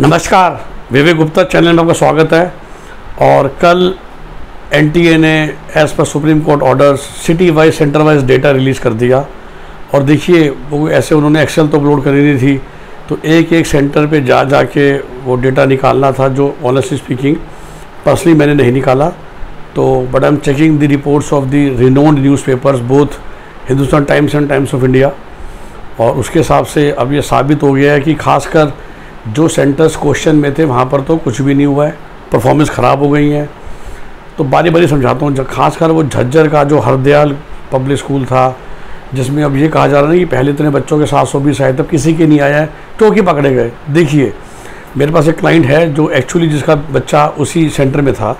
नमस्कार, विवेक गुप्ता चैनल में आपका स्वागत है। और कल एनटीए ने एज़ पर supreme court order city wise centre wise data release कर दिया। और देखिए, वो ऐसे उन्होंने एक्सेल तो अपलोड करी दी थी तो एक एक सेंटर पे जा जा के वो डेटा निकालना था, जो ऑनेस्टली स्पीकिंग पर्सनली मैंने नहीं निकाला। तो but I am checking the reports of the renowned news papers both Hindustan Times and Times of India और उसके हिसाब से अब ये साबित हो गया है कि खासकर जो सेंटर्स क्वेश्चन में थे, वहाँ पर तो कुछ भी नहीं हुआ है। परफॉर्मेंस ख़राब हो गई है। तो बारी बारी समझाता हूँ, खासकर वो झज्जर का जो हरदयाल पब्लिक स्कूल था, जिसमें अब ये कहा जा रहा है कि पहले इतने बच्चों के सात सौ बीस आए, तब किसी के नहीं आया है तो कि पकड़े गए? देखिए, मेरे पास एक क्लाइंट है जो एक्चुअली जिसका बच्चा उसी सेंटर में था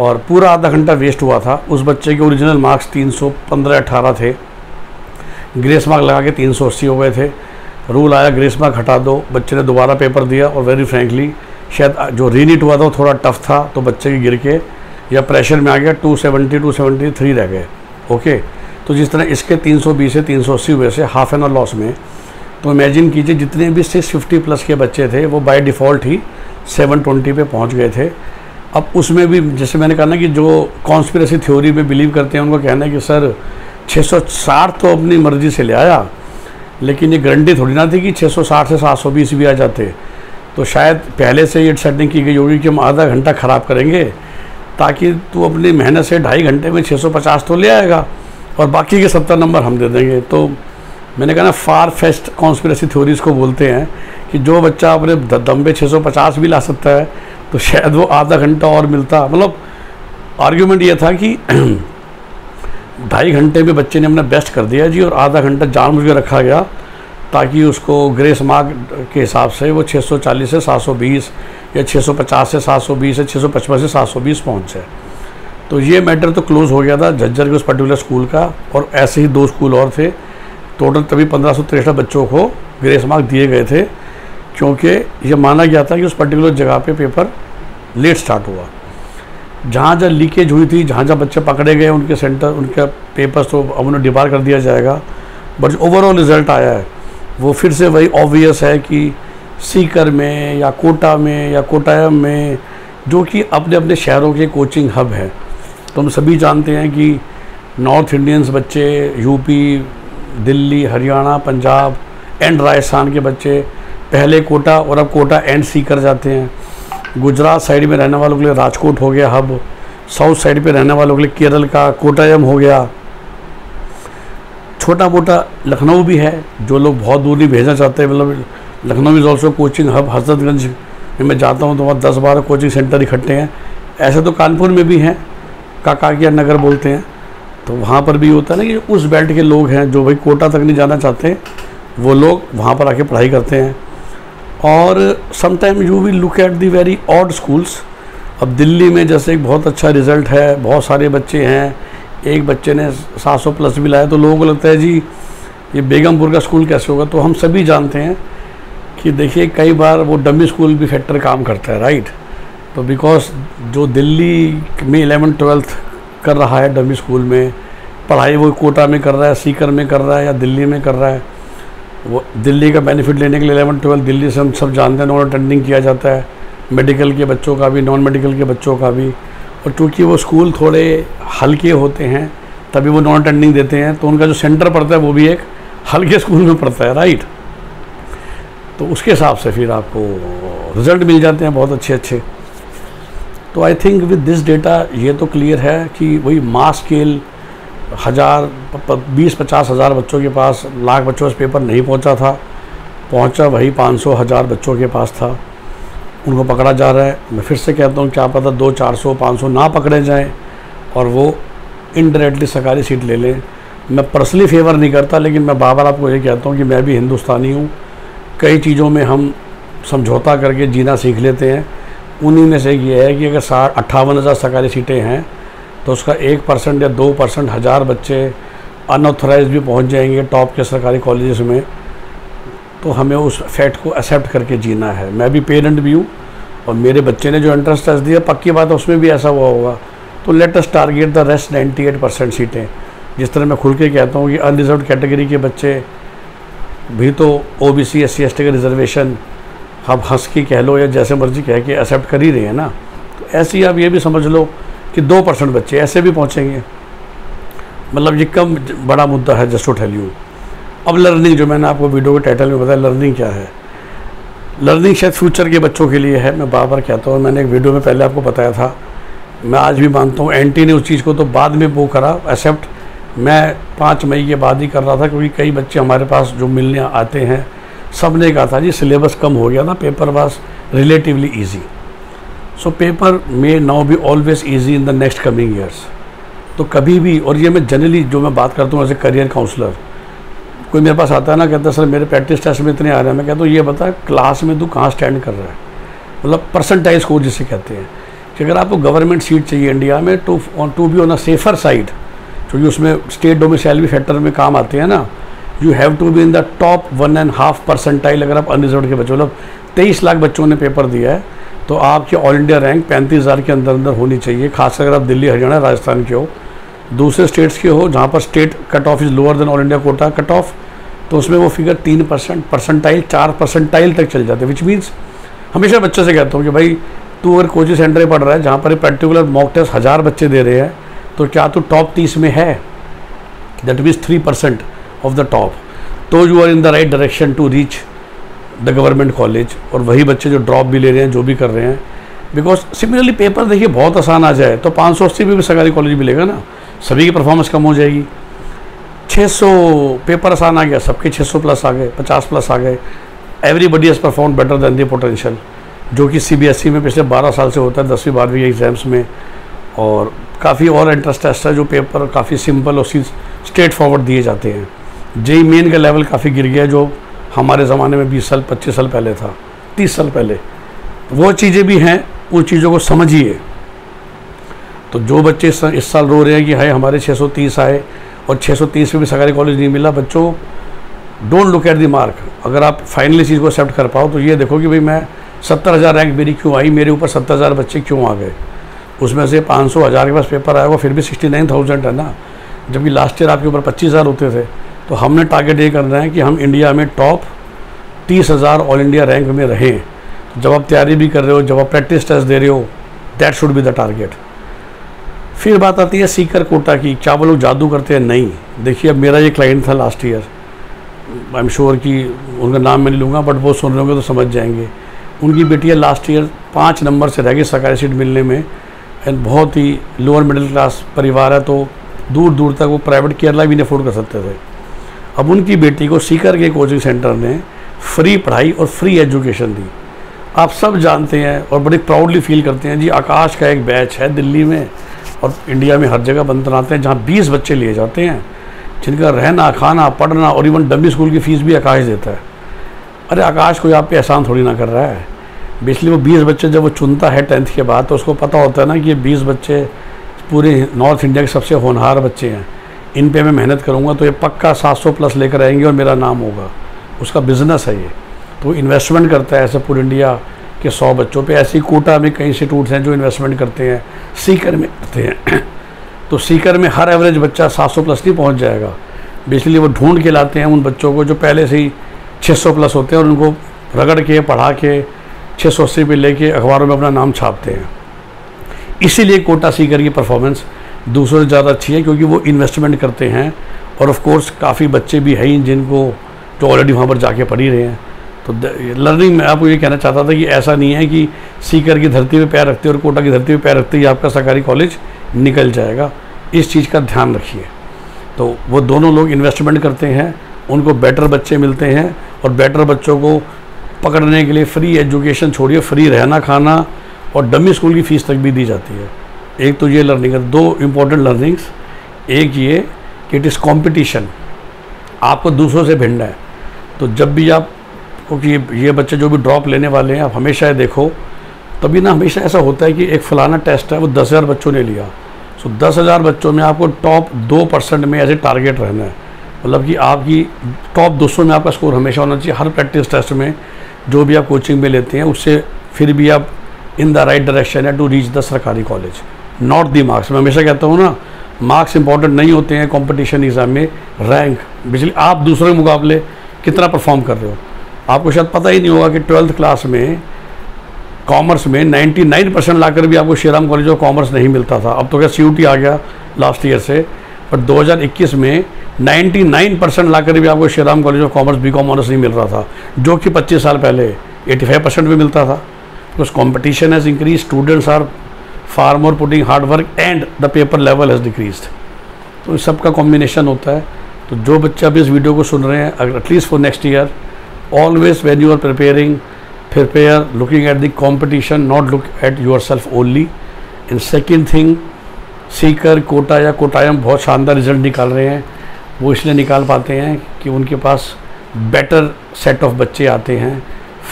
और पूरा आधा घंटा वेस्ट हुआ था। उस बच्चे के ओरिजिनल मार्क्स तीन सौ पंद्रह अठारह थे। ग्रेस मार्क लगा के तीन सौ अस्सी हो गए थे। रूल आया ग्रेस मार्क हटा दो, बच्चे ने दोबारा पेपर दिया और वेरी फ्रेंकली शायद जो रीनीट हुआ था वो थोड़ा टफ था तो बच्चे के गिर के या प्रेशर में आ गया 270 273 रह गए ओके तो जिस तरह इसके 320 से 380 हुए से हाफ़ एन आवर लॉस में तो इमेजिन कीजिए जितने भी 650 प्लस के बच्चे थे, वो बाय डिफ़ॉल्ट ही 720 पे पहुँच गए थे। अब उसमें भी जैसे मैंने कहा ना कि जो कॉन्स्पिरसी थ्योरी में बिलीव करते हैं, उनको कहना है कि, सर 660 तो अपनी मर्ज़ी से ले आया लेकिन ये गारंटी थोड़ी ना थी कि 660 से 720 भी आ जाते। तो शायद पहले से ये सेटिंग की गई होगी कि हम आधा घंटा ख़राब करेंगे, ताकि तू अपनी मेहनत से ढाई घंटे में 650 तो ले आएगा, और बाकी के सत्तर नंबर हम दे देंगे। तो मैंने कहा ना फार फेस्ट कॉन्स्परेसी थ्योरीज को बोलते हैं कि जो बच्चा अपने दम पे 650 भी ला सकता है तो शायद वो आधा घंटा और मिलता। मतलब आर्ग्यूमेंट ये था कि ढाई घंटे में बच्चे ने अपना बेस्ट कर दिया जी और आधा घंटा जान के रखा गया ताकि उसको ग्रेस मार्क के हिसाब से वो 640 से 720 या 650 से 720 या 655 से 720 पहुँच जाए। तो ये मैटर तो क्लोज़ हो गया था झज्जर के उस पर्टिकुलर स्कूल का और ऐसे ही दो स्कूल और थे। टोटल तभी पंद्रह बच्चों को ग्रेस मार्क दिए गए थे क्योंकि ये माना गया था कि उस पर्टिकुलर जगह पे पेपर लेट स्टार्ट हुआ। जहाँ जहाँ लीकेज हुई थी, जहाँ जहाँ बच्चे पकड़े गए, उनके सेंटर, उनके पेपर्स तो अब उन्हें डिबार कर दिया जाएगा। बट जो ओवरऑल रिज़ल्ट आया है, वो फिर से वही ऑब्वियस है कि सीकर में या कोटा में या कोटायम में जो कि अपने अपने शहरों के कोचिंग हब हैं। तो हम सभी जानते हैं कि नॉर्थ इंडियंस बच्चे यूपी दिल्ली, हरियाणा, पंजाब एंड राजस्थान के बच्चे पहले कोटा और अब कोटा एंड सीकर जाते हैं। गुजरात साइड में रहने वालों के लिए राजकोट हो गया हब, साउथ साइड पे रहने वालों के लिए केरल का कोटायम हो गया। छोटा मोटा लखनऊ भी है, जो लोग बहुत दूर नहीं भेजना चाहते हैं मतलब Lucknow is also coaching hub Hazratganj में मैं जाता हूँ तो वहाँ दस बारह कोचिंग सेंटर इकट्ठे हैं। ऐसे तो कानपुर में भी हैं, काकाकिया नगर बोलते हैं तो वहाँ पर भी होता है ना कि उस बेल्ट के लोग हैं, जो भाई कोटा तक नहीं जाना चाहते, वो लोग वहाँ पर आके पढ़ाई करते हैं। और sometime you will look at the very odd schools अब दिल्ली में जैसे एक बहुत अच्छा रिज़ल्ट है, बहुत सारे बच्चे हैं। एक बच्चे ने 700 प्लस भी लाया तो लोगों को लगता है, जी, ये बेगमपुर का स्कूल कैसे होगा? तो हम सभी जानते हैं कि देखिए, कई बार वो डमी स्कूल भी फैक्टर काम करता है राइट तो बिकॉज़ जो दिल्ली में एलेवन ट्वेल्थ कर रहा है डमी स्कूल में, पढ़ाई वो कोटा में कर रहा है, सीकर में कर रहा है या दिल्ली में कर रहा है वो दिल्ली का बेनिफिट लेने के लिए एलेवन ट्वेल्थ दिल्ली से हम सब जानते हैं नॉन अटेंडिंग किया जाता है। मेडिकल के बच्चों का भी नॉन मेडिकल के बच्चों का भी। और चूँकि वो स्कूल थोड़े हल्के होते हैं, तभी वो नॉन अटेंडिंग देते हैं। तो उनका जो सेंटर पड़ता है, वो भी एक हल्के स्कूल में पड़ता है राइट तो उसके हिसाब से फिर आपको रिज़ल्ट मिल जाते हैं बहुत अच्छे अच्छे तो I think with this data ये तो क्लियर है कि वही मास स्केल हज़ार बीस, पचास हज़ार बच्चों के पास, लाख बच्चों से पेपर नहीं पहुँचा था। पहुँचा वही पाँच सौ हज़ार बच्चों के पास था। उनको पकड़ा जा रहा है। मैं फिर से कहता हूँ, क्या पता दो, चार सौ, पाँच सौ ना पकड़े जाएँ और वो इनडायरेक्टली सरकारी सीट ले लें। मैं पर्सनली फेवर नहीं करता, लेकिन मैं बार बार आपको ये कहता हूँ कि मैं भी हिंदुस्तानी हूँ। कई चीज़ों में हम समझौता करके जीना सीख लेते हैं। उन्हीं में से ये है कि अगर साठ, अट्ठावन हज़ार सरकारी सीटें हैं तो उसका एक परसेंट या दो परसेंट हज़ार बच्चे अनऑथराइज भी पहुँच जाएँगे टॉप के सरकारी कॉलेजेस में। तो हमें उस फैक्ट को एक्सेप्ट करके जीना है। मैं भी पेरेंट भी हूँ और मेरे बच्चे ने जो एंट्रेंस टेस्ट दिया, पक्की बात है, उसमें भी ऐसा हुआ होगा। तो latest target the rest 98 percent सीटें। जिस तरह मैं खुल के कहता हूँ कि अनरिजर्व कैटेगरी के बच्चे, भी तो O B C S C S T का रिजर्वेशन आप हंस के कह लो या जैसे मर्ज़ी कह के एक्सेप्ट कर ही रहे हैं ना। तो ऐसे ही आप ये भी समझ लो कि दो परसेंट बच्चे ऐसे भी पहुँचेंगे। मतलब ये कम बड़ा मुद्दा है जस्ट टू टेल यू अब लर्निंग जो मैंने आपको वीडियो के टाइटल में बताया लर्निंग क्या है? लर्निंग शायद फ्यूचर के बच्चों के लिए है, मैं बार बार कहता हूँ। मैंने एक वीडियो में पहले आपको बताया था। मैं आज भी मानता हूँ एंटी ने उस चीज़ को तो बाद में वो करा एक्सेप्ट मैं पाँच मई के बाद ही कर रहा था, क्योंकि कई बच्चे हमारे पास जो मिलने आते हैं सबने कहा था, जी सिलेबस कम हो गया था paper was relatively easy so paper may now be always easy in the next coming years तो कभी भी, और ये मैं जनरली जो मैं बात करता हूँ एज ए करियर काउंसलर कोई मेरे पास आता है ना, कहता है, सर, मेरे प्रैक्टिस टेस्ट में इतने आ रहे हैं। मैं कहता हूँ, ये बता क्लास में तू कहाँ स्टैंड कर रहा है? मतलब परसेंटाइज स्कोर जिसे कहते हैं। कि अगर आपको गवर्नमेंट सीट चाहिए इंडिया में to on to be on a safer side क्योंकि उसमें स्टेट डोमिसाइल फैक्टर में काम आते हैं ना you have to be in the top one and half percentile अगर आप अनरिजर्व के बच्चे मतलब तेईस लाख बच्चों ने पेपर दिया है तो आपकी ऑल इंडिया रैंक पैंतीस हज़ार के अंदर अंदर होनी चाहिए, खासकर अगर आप दिल्ली, हरियाणा, राजस्थान के हो। दूसरे स्टेट्स के हो, जहाँ पर state cut off is lower than all India quota cut off तो उसमें वो फिगर तीन परसेंट परसेंटाइल चार परसेंटाइल तक चल जाते विच मीन्स हमेशा बच्चे से कहता हूँ कि भाई, तू अगर कोचिंग सेंटर में पढ़ रहा है, जहाँ पर पर्टिकुलर मॉक टेस्ट हज़ार बच्चे दे रहे हैं तो क्या तू टॉप तीस में है? That means three percent of the top तो you are in the right direction to reach the government college और वही बच्चे जो ड्रॉप भी ले रहे हैं, जो भी कर रहे हैं। बिकॉज़ सिमिलरली पेपर देखिए, बहुत आसान आ जाए तो पाँच सौ अस्सी भी सरकारी कॉलेज मिलेगा ना। सभी की परफॉर्मेंस कम हो जाएगी। 600 पेपर आसान आ गया, सबके 600 प्लस आ गए 50 प्लस आ गए। Everybody has perform better than the potential जो कि सीबीएसई में पिछले 12 साल से होता है, दसवीं, बारहवीं एग्ज़ाम्स में। और काफ़ी और इंटरेस्ट टेस्ट है, जो पेपर काफ़ी सिंपल और स्ट्रेट फॉरवर्ड दिए जाते हैं। जेई मेन का लेवल काफ़ी गिर गया, जो हमारे ज़माने में 20 साल 25 साल पहले था 30 साल पहले। वो चीज़ें भी हैं, उन चीज़ों को समझिए। तो जो बच्चे इस साल रो रहे हैं कि हाय, हमारे 630 आए और 630 में भी सरकारी कॉलेज नहीं मिला, बच्चों don't look at the mark अगर आप फाइनली चीज़ को एक्सेप्ट कर पाओ तो ये देखो कि भाई मैं सत्तर हज़ार रैंक मेरी क्यों आई, मेरे ऊपर सत्तर हज़ार बच्चे क्यों आ गए? उसमें से पाँच सौ हज़ार के पास पेपर आया वो फिर भी सिक्सटी नाइन थाउज़ेंड है ना? जबकि लास्ट ईयर आपके ऊपर पच्चीस हज़ार होते थे। तो हमने टारगेट ये करना है कि हम इंडिया में टॉप तीस हज़ार ऑल इंडिया रैंक में रहें। तो जब आप तैयारी भी कर रहे हो, जब आप प्रैक्टिस टेस्ट दे रहे हो that should be the target फिर बात आती है सीकर कोटा की, क्या वो लोग जादू करते हैं? नहीं। देखिए, अब मेरा ये क्लाइंट था last year I am sure कि उनका नाम मैं नहीं लूँगा बट वो सुन रहे होंगे तो समझ जाएँगे। उनकी बेटियाँ लास्ट ईयर पाँच नंबर से रह गई सरकारी सीट मिलने में। एंड बहुत ही लोअर मिडिल क्लास परिवार है तो दूर दूर तक वो प्राइवेट केरला भी नहीं अफोर्ड कर सकते थे। अब उनकी बेटी को सीकर के कोचिंग सेंटर ने फ्री पढ़ाई और फ्री एजुकेशन दी। आप सब जानते हैं और बड़ी प्राउडली फील करते हैं, जी आकाश का एक बैच है दिल्ली में और इंडिया में हर जगह बनाते हैं, जहाँ बीस बच्चे लिए जाते हैं, जिनका रहना, खाना, पढ़ना और इवन डम्बी स्कूल की फ़ीस भी आकाश देता है। अरे आकाश, कोई आप पे एहसान थोड़ी ना कर रहा है? बेसिकली वो बीस बच्चे जब वो चुनता है टेंथ के बाद तो उसको पता होता है ना कि ये बीस बच्चे पूरे नॉर्थ इंडिया के सबसे होनहार बच्चे हैं। इन पे मैं मेहनत करूँगा तो ये पक्का सात सौ प्लस लेकर आएँगे और मेरा नाम होगा। उसका बिज़नेस है ये। तो इन्वेस्टमेंट करता है ऐसे पूरे इंडिया के सौ बच्चों पे। ऐसी कोटा में कई इंस्टीट्यूट्स हैं जो इन्वेस्टमेंट करते हैं, सीकर में करते हैं। तो सीकर में हर एवरेज बच्चा 700 प्लस नहीं पहुँच जाएगा। बेसिकली वो ढूंढ के लाते हैं उन बच्चों को जो पहले से ही 600 प्लस होते हैं और उनको रगड़ के, पढ़ा के छः सौ अस्सी लेके अखबारों में अपना नाम छापते हैं। इसीलिए कोटा सीकर की परफॉर्मेंस दूसरों से ज़्यादा अच्छी है, क्योंकि वो इन्वेस्टमेंट करते हैं। और ऑफ़ कोर्स काफ़ी बच्चे भी हैं जिनको जो ऑलरेडी वहाँ पर जाके पढ़ ही रहे हैं। तो लर्निंग मैं आपको ये कहना चाहता था कि ऐसा नहीं है कि सीकर की धरती पे पैर रखते और कोटा की धरती पे पैर रखते ही आपका सरकारी कॉलेज निकल जाएगा। इस चीज़ का ध्यान रखिए। तो वो दोनों लोग इन्वेस्टमेंट करते हैं, उनको बेटर बच्चे मिलते हैं और बेटर बच्चों को पकड़ने के लिए फ्री एजुकेशन छोड़िए फ्री रहना खाना और डमी स्कूल की फ़ीस तक भी दी जाती है। एक तो ये लर्निंग है, दो इम्पोर्टेंट लर्निंग्स एक ये कि इट इज़ कॉम्पिटिशन आपको दूसरों से भिड़ना है। तो जब भी आप, क्योंकि ये ये बच्चे जो भी ड्रॉप लेने वाले हैं, आप हमेशा देखो, तभी ना हमेशा ऐसा होता है कि एक फलाना टेस्ट है, वो दस हज़ार बच्चों ने लिया। सो दस हज़ार बच्चों में आपको टॉप दो परसेंट में ऐसे टारगेट रहना है। मतलब कि आपकी टॉप दो सौ में आपका स्कोर हमेशा होना चाहिए। हर प्रैक्टिस टेस्ट में जो भी आप कोचिंग में लेते हैं, उससे फिर भी आप इन द राइट डायरेक्शन है टू रीच द सरकारी कॉलेज नॉट दी मार्क्स मैं हमेशा कहता हूँ ना मार्क्स इंपॉर्टेंट नहीं होते हैं कंपटीशन एग्ज़ाम में रैंक बिजली आप दूसरों के मुकाबले कितना परफॉर्म कर रहे हो? आपको शायद पता ही नहीं होगा कि ट्वेल्थ क्लास में कॉमर्स में 99 परसेंट ला भी आपको श्रीराम कॉलेज ऑफ़ कॉमर्स नहीं मिलता था। अब तो क्या सीयूटी आ गया लास्ट ईयर से। पर 2021 में 99 परसेंट ला भी आपको Shriram College of Commerce B Com honours नहीं मिल रहा था, जो कि 25 साल पहले 85 परसेंट भी मिलता था। Because competition has increase students are far more putting hard work and the paper level has decrease तो इस सब का कॉम्बिनेशन होता है। तो जो बच्चे अभी इस वीडियो को सुन रहे हैं, अगर at least for next year always when you are preparing prepare looking at the competition not look at yourself only in second thing Sikar Kota या कोटायम बहुत शानदार रिज़ल्ट निकाल रहे हैं वो इसलिए निकाल पाते हैं कि उनके पास बेटर सेट ऑफ़ बच्चे आते हैं।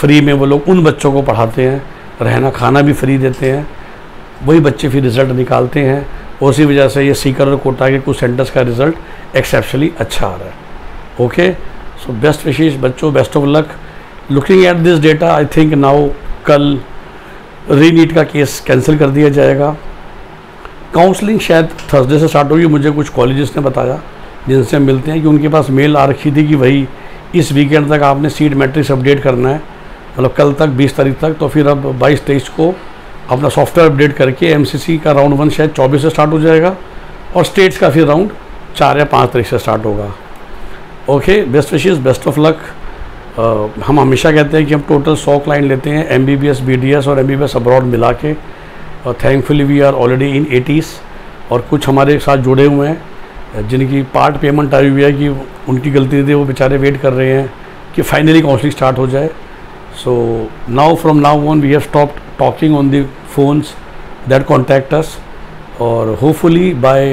फ्री में वो लोग उन बच्चों को पढ़ाते हैं। रहना खाना भी फ्री देते हैं। वही बच्चे फिर रिज़ल्ट निकालते हैं। उसी वजह से ये सीकर और कोटा के कुछ सेंटर्स का रिज़ल्ट एक्सेप्शनली अच्छा आ रहा है। ओके सो बेस्ट विशेष बच्चों best of luck looking at this data I think now कल रीनीट का केस कैंसिल कर दिया जाएगा। काउंसलिंग शायद थर्सडे से स्टार्ट होगी, मुझे कुछ कॉलेजेस ने बताया, जिनसे हम मिलते हैं कि उनके पास मेल आ रखी थी कि भाई, इस वीकेंड तक आपने सीट मैट्रिक्स अपडेट करना है। मतलब कल तक 20 तारीख तक तो फिर अब 22 तेईस को अपना सॉफ्टवेयर अपडेट करके एमसीसी का राउंड वन शायद चौबीस से स्टार्ट हो जाएगा और स्टेट्स का फिर राउंड चार या पाँच तारीख से स्टार्ट होगा। Okay best wishes best of luck हम हमेशा कहते हैं कि हम टोटल सौ क्लाइंट लेते हैं M B B S B D S और M B B S abroad मिला के। और thankfully we are already in eighties और कुछ हमारे साथ जुड़े हुए हैं, जिनकी पार्ट पेमेंट आई हुई है कि उनकी गलती थी वो बेचारे वेट कर रहे हैं कि फाइनली काउंसलिंग स्टार्ट हो जाए। So now from now on we have stop talking on the phones that contact us और होपफुली बाय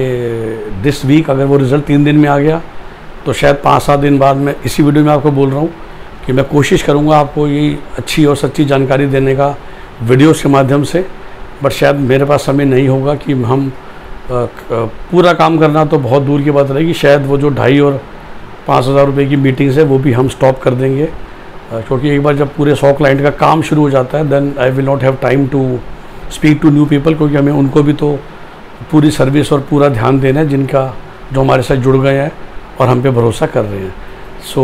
दिस वीक अगर वो रिज़ल्ट तीन दिन में आ गया तो शायद पाँच सात दिन बाद मैं इसी वीडियो में आपको बोल रहा हूँ कि मैं कोशिश करूँगा आपको ये अच्छी और सच्ची जानकारी देने का वीडियोस के माध्यम से। बट शायद मेरे पास समय नहीं होगा कि हम पूरा काम करना तो बहुत दूर की बात रहेगी। शायद वो जो ढाई और पाँच हज़ार रुपये की मीटिंग्स है, वो भी हम स्टॉप कर देंगे। क्योंकि एक बार जब पूरे सौ क्लाइंट का काम शुरू हो जाता है then I will not have time to speak to new people क्योंकि हमें उनको भी तो पूरी सर्विस और पूरा ध्यान देना है जिनका जो हमारे साथ जुड़ गए हैं और हम पे भरोसा कर रहे हैं। सो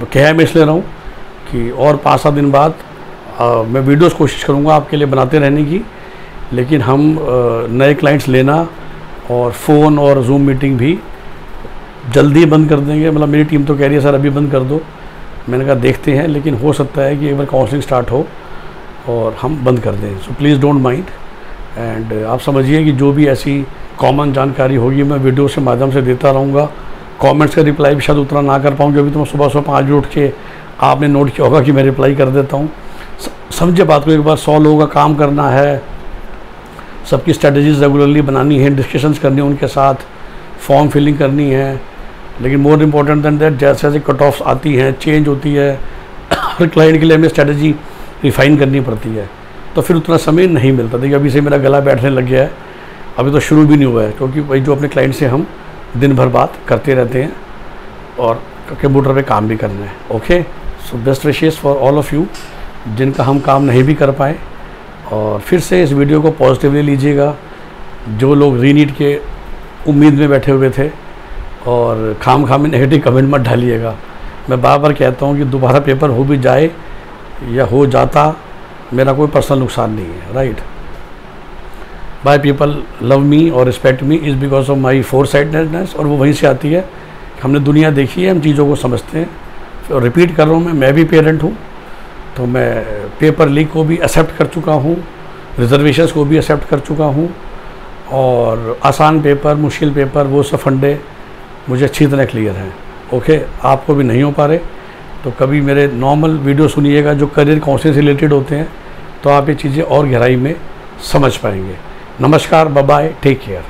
so, कह मैं इसलिए रहा हूँ कि और पाँच सात दिन बाद आ, मैं वीडियोस कोशिश करूँगा आपके लिए बनाते रहने की लेकिन हम आ, नए क्लाइंट्स लेना और फ़ोन और जूम मीटिंग भी जल्दी बंद कर देंगे। मतलब मेरी टीम तो कह रही है सर अभी बंद कर दो। मैंने कहा, देखते हैं, लेकिन हो सकता है कि एक बार काउंसलिंग स्टार्ट हो और हम बंद कर दें। So please don't mind and आप समझिए कि जो भी ऐसी कॉमन जानकारी होगी, मैं वीडियो के माध्यम से देता रहूँगा। कमेंट्स का रिप्लाई भी शायद उतना ना कर पाऊँ क्योंकि तो मैं सुबह सुबह पाँच बजे उठ के आपने नोट किया होगा कि मैं रिप्लाई कर देता हूँ। समझे बात को, एक बार सौ लोगों का काम करना है। सबकी स्ट्रेटजीज रेगुलरली बनानी है डिस्कशंस करनी है उनके साथ फॉर्म फिलिंग करनी है। लेकिन मोर इम्पोर्टेंट दैन दैट जैसे जैसे कट ऑफ्स आती हैं चेंज होती है, हर क्लाइंट के लिए हमें स्ट्रेटजी रिफाइन करनी पड़ती है। तो फिर उतना समय नहीं मिलता। देखिए, अभी से मेरा गला बैठने लग गया है। अभी तो शुरू भी नहीं हुआ है, क्योंकि भाई जो अपने क्लाइंट से हम दिन भर बात करते रहते हैं और कंप्यूटर पे काम भी करना है। Okay so best wishes for all of you जिनका हम काम नहीं भी कर पाए। और फिर से इस वीडियो को पॉजिटिवली लीजिएगा। जो लोग रीनीट के उम्मीद में बैठे हुए थे और खाम खाम नेगेटिव कमेंट मत डालिएगा मैं बार बार कहता हूँ कि दोबारा पेपर हो भी जाए या हो जाता, मेरा कोई पर्सनल नुकसान नहीं है right by people love me और respect me is because of my four sidedness और वो वहीं से आती है हमने दुनिया देखी है, हम चीज़ों को समझते हैं। और रिपीट कर रहा हूँ मैं मैं भी पेरेंट हूँ तो मैं पेपर लीक को भी एक्सेप्ट कर चुका हूँ रिजर्वेशंस को भी एक्सेप्ट कर चुका हूँ और आसान पेपर मुश्किल पेपर वो सब फंडे मुझे अच्छी तरह क्लियर है। ओके आपको भी नहीं हो पा रहे तो कभी मेरे नॉर्मल वीडियो सुनिएगा जो करियर काउंसिल से रिलेटेड होते हैं तो आप ये चीज़ें और गहराई में समझ पाएँगे। नमस्कार बाय टेक केयर